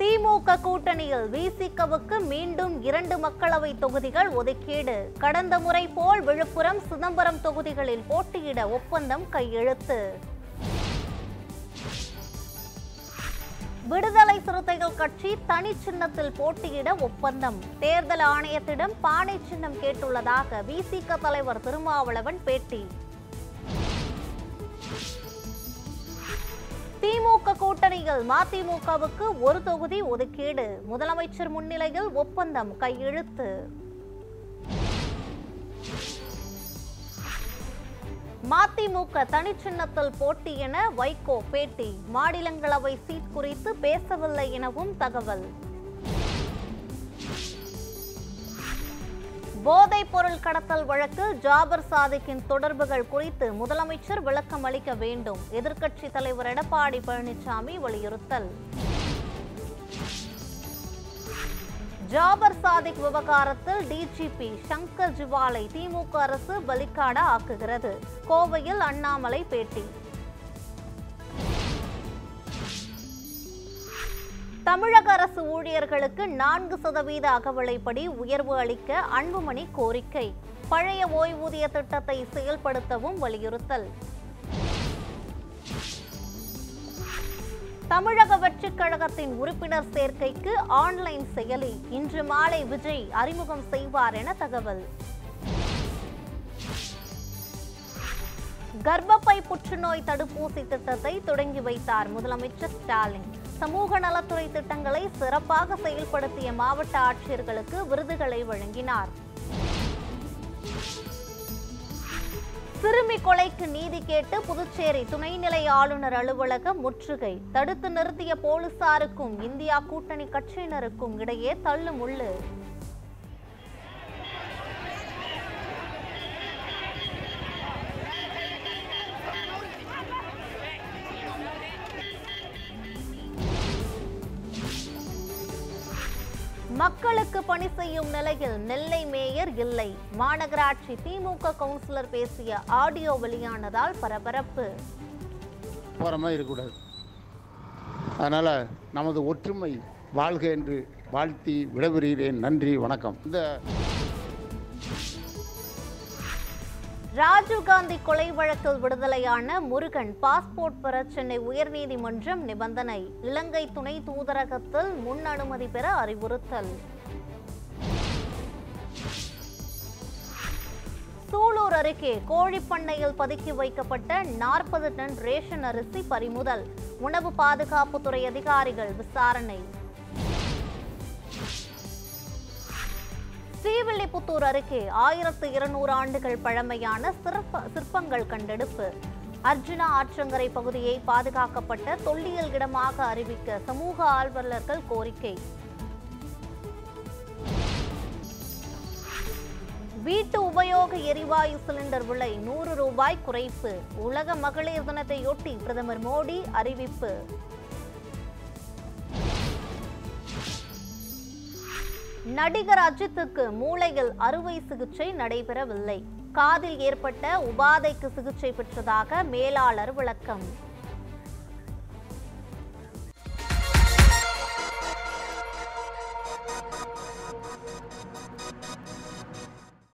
திமுக கூட்டணியில் விசிகவுக்கு மீண்டும் இரண்டு மக்களவை தொகுதிகள் ஒதுக்கீடு. கடந்த முறை போல் விழுப்புரம் சிதம்பரம் தொகுதிகளில் போட்டியிட ஒப்பந்தம் கையெழுத்து. விடுதலை சிறுத்தைகள் கட்சி தனி சின்னத்தில் போட்டியிட ஒப்பந்தம். தேர்தல் ஆணையத்திடம் பானை சின்னம் கேட்டுள்ளதாக விசிக தலைவர் திருமாவளவன் பேட்டி. திமுக கூட்டணியில் மதிமுகவுக்கு ஒரு தொகுதி ஒதுக்கீடு. முதலமைச்சர் முன்னிலையில் ஒப்பந்தம் கையெழுத்து. மதிமுக தனிச்சின்னத்தில் போட்டி என வைகோ பேட்டி. மாநிலங்களவை சீட் குறித்து பேசவில்லை எனவும் தகவல். போதைப் பொருள் கடத்தல் வழக்கில் ஜாபர் சாதிக்கின் தொடர்புகள் குறித்து முதலமைச்சர் விளக்கம் அளிக்க வேண்டும். எதிர்க்கட்சித் தலைவர் எடப்பாடி பழனிசாமி வலியுறுத்தல். ஜாபர் சாதிக் விவகாரத்தில் டிஜிபி சங்கர் ஜிவாலை திமுக அரசு பலிக்காட ஆக்குகிறது. கோவையில் அண்ணாமலை பேட்டி. தமிழக அரசு ஊழியர்களுக்கு நான்கு சதவீத அகவலைப்படி உயர்வு அளிக்க அன்புமணி கோரிக்கை. பழைய ஓய்வூதிய திட்டத்தை செயல்படுத்தவும் வலியுறுத்தல். தமிழக வெற்றிக் கழகத்தின் உறுப்பினர் சேர்க்கைக்கு ஆன்லைன் செயலி. இன்று மாலை விஜய் அறிமுகம் செய்வார் என தகவல். கர்ப்பப்பை புற்றுநோய் தடுப்பூசி திட்டத்தை தொடங்கி வைத்தார் முதலமைச்சர் ஸ்டாலின். சமூக நலத்துறை திட்டங்களை சிறப்பாக செயல்படுத்திய மாவட்ட ஆட்சியர்களுக்கு விருதுகளை வழங்கினார். சிறுமி கொலைக்கு நீதி கேட்டு புதுச்சேரி துணைநிலை ஆளுநர் அலுவலகம் முற்றுகை. தடுத்து நிறுத்திய போலீசாருக்கும் இந்தியா கூட்டணி கட்சியினருக்கும் இடையே தள்ளுமுள்ளு. மக்களுக்கு பணி செய்யும் நிலையில் நெல்லை மேயர் இல்லை. மாநகராட்சி திமுக கவுன்சிலர் பேசிய ஆடியோ வெளியானதால் பரபரப்பு. போகிற மாதிரி இருக்கக்கூடாது. அதனால் நமது ஒற்றுமை வாழ்க என்று வாழ்த்தி விடைபெறுகிறேன். நன்றி வணக்கம். இந்த ராஜீவ்காந்தி கொலை வழக்கில் விடுதலையான முருகன் பாஸ்போர்ட் பெற சென்னை உயர்நீதிமன்றம் நிபந்தனை. இலங்கை துணை தூதரகத்தில் முன் அனுமதி பெற அறிவுறுத்தல். சூலூர் அருகே கோழிப்பண்ணையில் பதுக்கி வைக்கப்பட்ட நாற்பது டன் ரேஷன் அரிசி பறிமுதல். உணவு பாதுகாப்புத்துறை அதிகாரிகள் விசாரணை. ஸ்ரீவில்லிபுத்தூர் அருகே ஆயிரத்து இருநூறு ஆண்டுகள் பழமையான சிற்ப சிற்பங்கள் கண்டெடுப்பு. அர்ஜுனா ஆற்றங்கரை பகுதியை பாதுகாக்கப்பட்ட தொல்லியல் இடமாக அறிவிக்க சமூக ஆர்வலர்கள் கோரிக்கை. வீட்டு உபயோக எரிவாயு சிலிண்டர் விலை நூறு ரூபாய் குறைப்பு. உலக மகளிர் தினத்தையொட்டி பிரதமர் மோடி அறிவிப்பு. நடிகர் அஜித்துக்கு மூளையில் அறுவை சிகிச்சை நடைபெறவில்லை. காதில் ஏற்பட்ட உபாதைக்கு சிகிச்சை பெற்றதாக மேலாளர் விளக்கம்.